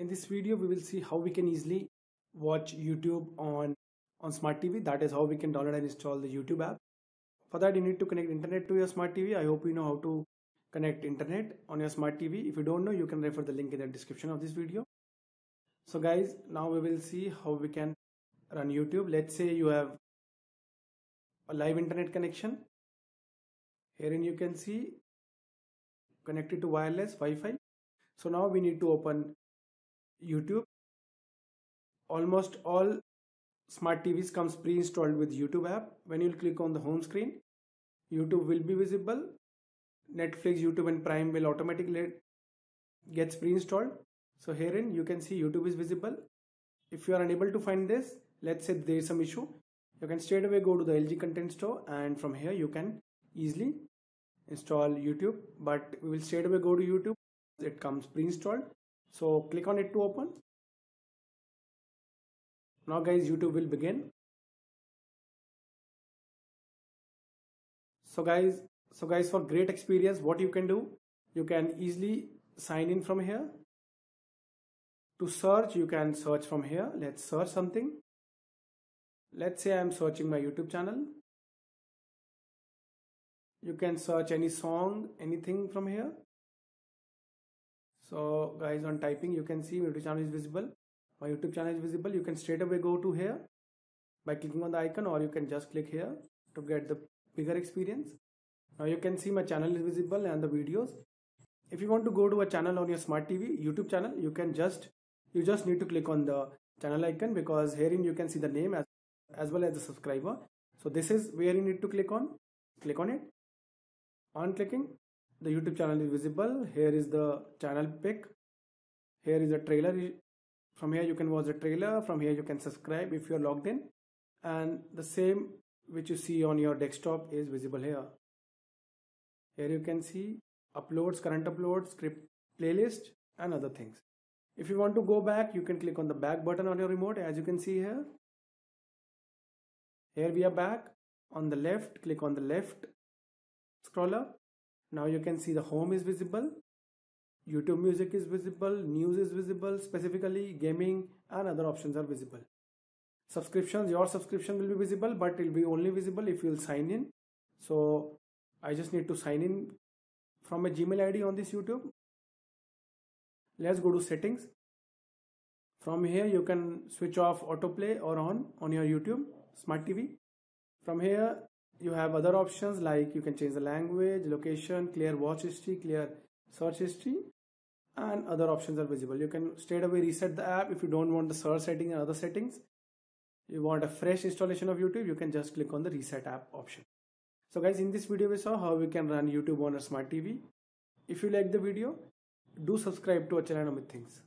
In this video, we will see how we can easily watch YouTube on, on smart TV. That is how we can download and install the YouTube app. For that, you need to connect internet to your smart TV. I hope you know how to connect internet on your smart TV. If you don't know, you can refer the link in the description of this video. So guys, now we will see how we can run YouTube. Let's say you have a live internet connection. Herein you can see connected to wireless Wi-Fi. So now we need to open YouTube. Almost all smart TVs comes pre-installed with YouTube app. When you click on the home screen, YouTube will be visible. Netflix, YouTube and Prime will automatically gets pre-installed. So herein you can see YouTube is visible. If you are unable to find this, let's say there is some issue, you can straight away go to the LG content store and from here you can easily install YouTube. But we will straight away go to YouTube. It comes pre-installed. So click on it to open. Now guys, YouTube will begin. So guys, so guys for great experience, what you can do, you can easily sign in from here. To search, you can search from here. Let's search something. Let's say I'm searching my YouTube channel. You can search any song, anything from here. So guys on typing, you can see my YouTube channel is visible. My YouTube channel is visible. You can straight away go to here by clicking on the icon or you can just click here to get the bigger experience. Now you can see my channel is visible and the videos. If you want to go to a channel on your smart TV, YouTube channel, you can just, you just need to click on the channel icon because herein you can see the name as, as well as the subscriber. So this is where you need to click on, click on it. On clicking, the YouTube channel is visible. Here is the channel pic. Here is the trailer. From here you can watch the trailer. From here you can subscribe if you are logged in. And the same which you see on your desktop is visible here. Here you can see uploads, current uploads, script playlist and other things. If you want to go back, you can click on the back button on your remote as you can see here. Here we are back. On the left, click on the left scroller. Now you can see the home is visible. YouTube music is visible, news is visible, specifically gaming and other options are visible. Subscriptions, your subscription will be visible, but it will be only visible if you will sign in. So I just need to sign in from a Gmail ID on this YouTube. Let's go to settings. From here you can switch off autoplay or on on your YouTube smart TV. From here you have other options like you can change the language, location, clear watch history, clear search history and other options are visible. You can straight away reset the app if you don't want the search setting and other settings. You want a fresh installation of YouTube, you can just click on the reset app option. So guys, in this video we saw how we can run YouTube on a smart TV. If you like the video, do subscribe to our channel Amit Thinks.